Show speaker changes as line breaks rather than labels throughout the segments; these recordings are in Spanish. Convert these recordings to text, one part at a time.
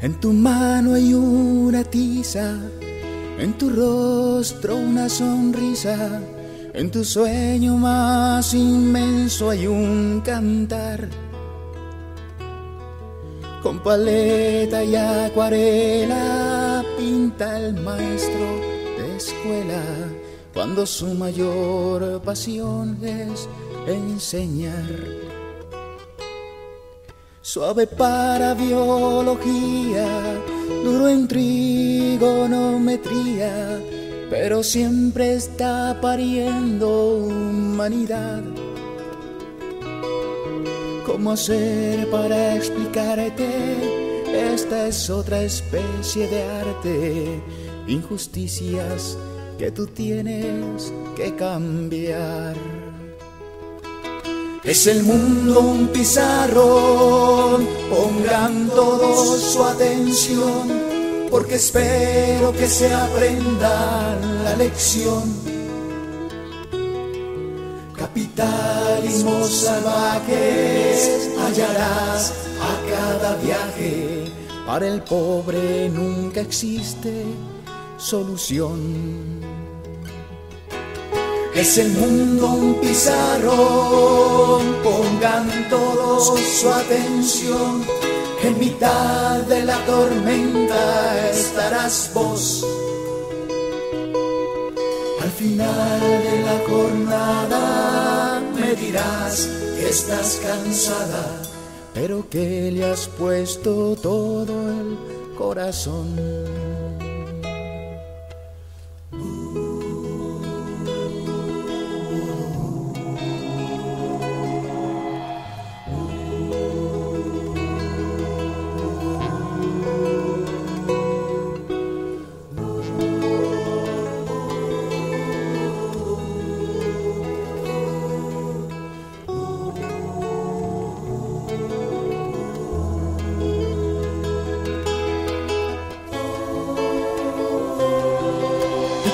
En tu mano hay una tiza, en tu rostro una sonrisa, en tu sueño más inmenso hay un cantar. Con paleta y acuarela pinta el maestro de escuela cuando su mayor pasión es enseñar. Suave para biología, duro en trigonometría, pero siempre está pariendo humanidad. ¿Cómo hacer para explicarte? Esta es otra especie de arte, injusticias que tú tienes que cambiar. Es el mundo un pizarrón, pongan todos su atención, porque espero que se aprendan la lección. Capitalismo salvajes hallarás a cada viaje, para el pobre nunca existe solución. Es el mundo un pizarrón, pongan todos su atención. En mitad de la tormenta estarás vos. Al final de la jornada me dirás que estás cansada, pero que le has puesto todo el corazón.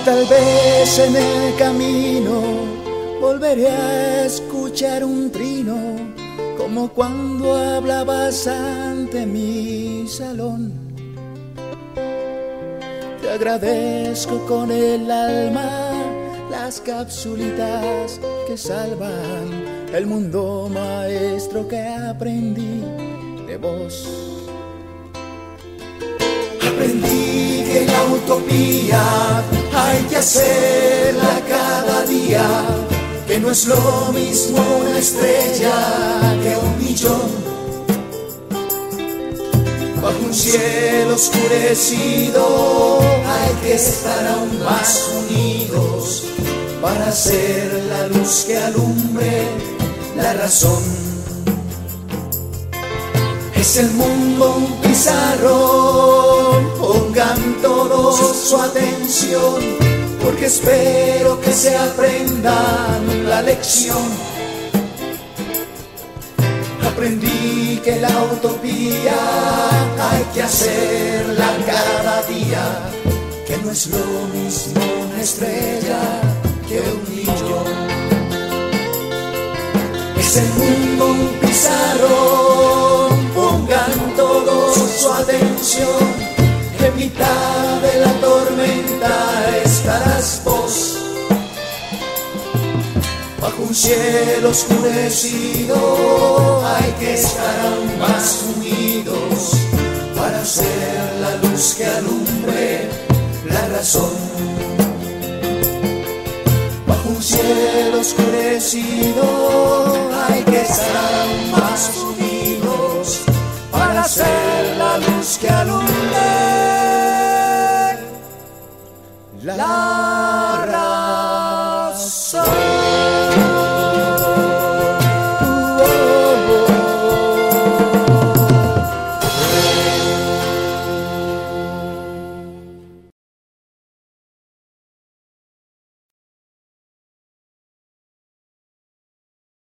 Tal vez en el camino volveré a escuchar un trino, como cuando hablabas ante mi salón. Te agradezco con el alma las capsulitas que salvan el mundo maestro que aprendí de vos. Aprendí que la utopía hay que hacerla cada día, que no es lo mismo una estrella que un millón. Bajo un cielo oscurecido hay que estar aún más unidos para hacer la luz que alumbre la razón. Es el mundo un pizarrón, pongan su atención, porque espero que se aprendan la lección. Aprendí que la utopía hay que hacerla cada día, que no es lo mismo una estrella que un millón. Es el mundo un pizarrón, pongan todos su atención mitad de la tormenta estarás vos. Bajo un cielo oscurecido hay que estar aún más unidos para hacer la luz que alumbre la razón. Bajo un cielo oscurecido hay que estar aún más unidos para hacer la luz que alumbre la